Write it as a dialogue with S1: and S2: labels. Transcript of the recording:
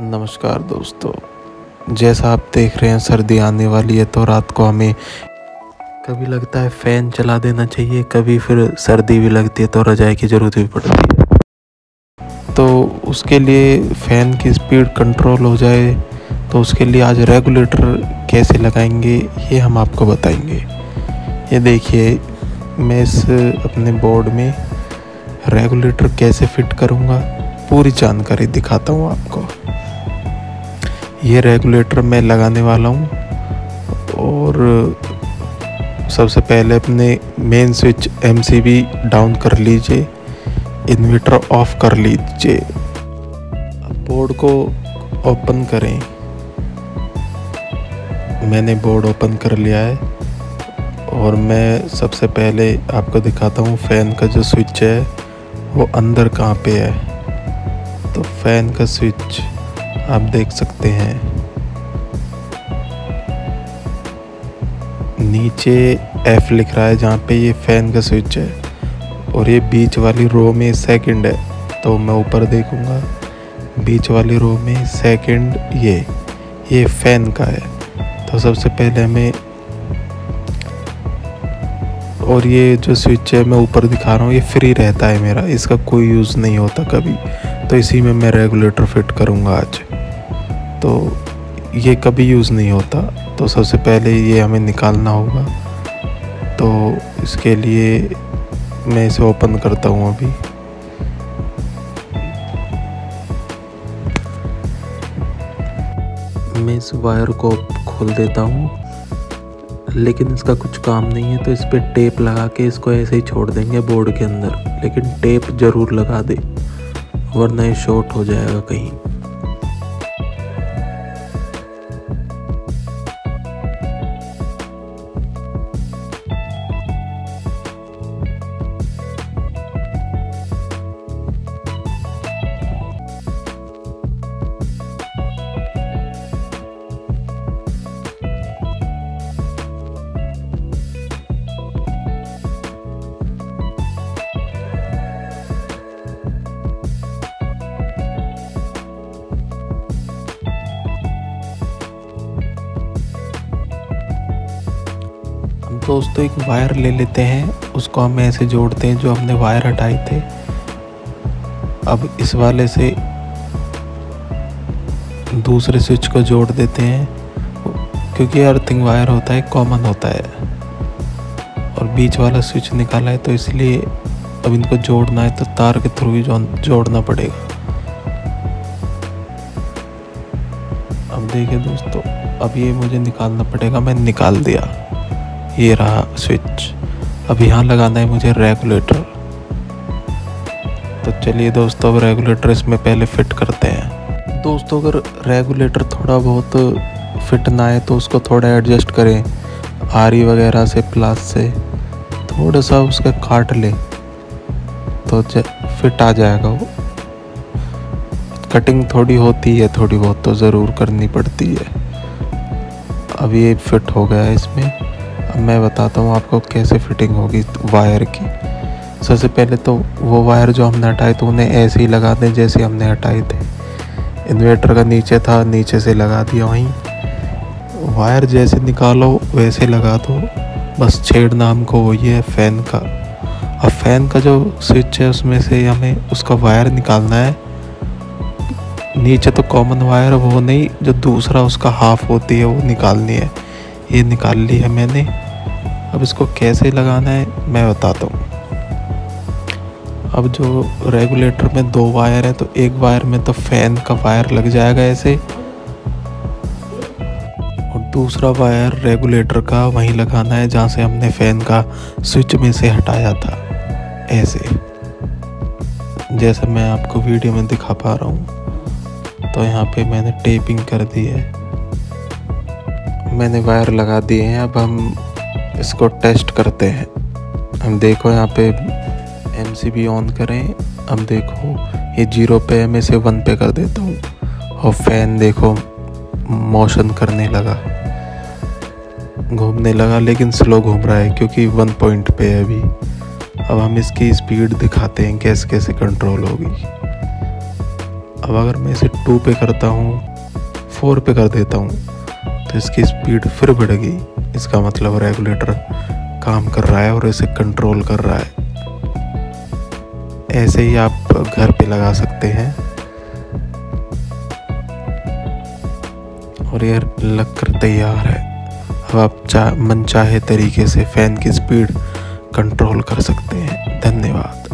S1: नमस्कार दोस्तों, जैसा आप देख रहे हैं, सर्दी आने वाली है तो रात को हमें कभी लगता है फ़ैन चला देना चाहिए, कभी फिर सर्दी भी लगती है तो रजाई की ज़रूरत भी पड़ती है। तो उसके लिए फ़ैन की स्पीड कंट्रोल हो जाए तो उसके लिए आज रेगुलेटर कैसे लगाएँगे, ये हम आपको बताएँगे। ये देखिए, मैं इस अपने बोर्ड में रेगुलेटर कैसे फिट करूँगा, पूरी जानकारी दिखाता हूँ आपको। ये रेगुलेटर मैं लगाने वाला हूँ। और सबसे पहले अपने मेन स्विच एमसीबी डाउन कर लीजिए। इन्वर्टर ऑफ़ कर लीजिए। बोर्ड को ओपन करें। मैंने बोर्ड ओपन कर लिया है। और मैं सबसे पहले आपको दिखाता हूँ फ़ैन का जो स्विच है, वो अंदर कहाँ पे है। तो फ़ैन का स्विच आप देख सकते हैं। नीचे एफ़ लिख रहा है, जहाँ पे ये फ़ैन का स्विच है। और ये बीच वाली रो में सेकंड है। तो मैं ऊपर देखूँगा। बीच वाली रो में सेकंड ये ये फ़ैन का है। तो सबसे पहले हमें और ये जो स्विच है, मैं ऊपर दिखा रहा हूँ, ये फ्री रहता है मेरा। इसका कोई यूज़ नहीं होता कभी। तो इसी में मैं रेगुलेटर फिट करूँगा आज। तो ये कभी यूज़ नहीं होता। तो सबसे पहले ये हमें निकालना होगा। तो इसके लिए मैं इसे ओपन करता हूँ अभी। मैं इस वायर को खोल देता हूँ। लेकिन इसका कुछ काम नहीं है तो इस पर टेप लगा के इसको ऐसे ही छोड़ देंगे बोर्ड के अंदर। लेकिन टेप ज़रूर लगा दे, वरना ये शॉर्ट हो जाएगा कहीं। दोस्तों, एक वायर ले लेते हैं। उसको हम ऐसे जोड़ते हैं जो हमने वायर हटाए थे। अब इस वाले से दूसरे स्विच को जोड़ देते हैं। क्योंकि अर्थिंग वायर होता है कॉमन होता है। और बीच वाला स्विच निकाला है तो इसलिए अब इनको जोड़ना है तो तार के थ्रू ही जोड़ना पड़ेगा। अब देखिए दोस्तों, अब ये मुझे निकालना पड़ेगा, मैं निकाल दिया। ये रहा स्विच। अब यहाँ लगाना है मुझे रेगुलेटर। तो चलिए दोस्तों, अब रेगुलेटर इसमें पहले फिट करते हैं। दोस्तों, अगर रेगुलेटर थोड़ा बहुत फिट ना आए तो उसको थोड़ा एडजस्ट करें। आरी वगैरह से, प्लास से, थोड़ा सा उसका काट लें। तो फिट आ जाएगा वो। कटिंग थोड़ी होती है, थोड़ी बहुत तो ज़रूर करनी पड़ती है। अब ये फिट हो गया है इसमें। मैं बताता हूँ आपको कैसे फिटिंग होगी वायर की। सबसे पहले तो वो वायर जो हमने हटाए थे, उन्हें ऐसे ही लगा दें जैसे हमने हटाए थे। इन्वर्टर का नीचे था, नीचे से लगा दिया वहीं। वायर जैसे निकालो, वैसे लगा दो। बस छेड़ना हमको वही है फ़ैन का। अब फ़ैन का जो स्विच है, उसमें से हमें उसका वायर निकालना है। नीचे तो कॉमन वायर वो नहीं, जो दूसरा उसका हाफ़ होती है, वो निकालनी है। ये निकाल ली है मैंने। अब इसको कैसे लगाना है, मैं बताता हूँ। अब जो रेगुलेटर में दो वायर है तो एक वायर में तो फ़ैन का वायर लग जाएगा ऐसे। और दूसरा वायर रेगुलेटर का वहीं लगाना है, जहाँ से हमने फ़ैन का स्विच में से हटाया था, ऐसे। जैसे मैं आपको वीडियो में दिखा पा रहा हूँ तो यहाँ पे मैंने टेपिंग कर दी है। मैंने वायर लगा दिए हैं, अब हम इसको टेस्ट करते हैं। हम देखो यहाँ पे एमसीबी ऑन करें। अब देखो, ये ज़ीरो पे है, मैं इसे वन पे कर देता हूँ। और फ़ैन देखो मोशन करने लगा। घूमने लगा, लेकिन स्लो घूम रहा है, क्योंकि वन पॉइंट पे है अभी। अब हम इसकी स्पीड दिखाते हैं कैसे कैसे कंट्रोल होगी। अब अगर मैं इसे टू पे करता हूँ फोर पे कर देता हूँ तो इसकी स्पीड फिर बढ़ गई। इसका मतलब रेगुलेटर काम कर रहा है और इसे कंट्रोल कर रहा है। ऐसे ही आप घर पे लगा सकते हैं। और ये लगकर तैयार है अब आप चाह मन चाहे तरीके से फ़ैन की स्पीड कंट्रोल कर सकते हैं। धन्यवाद।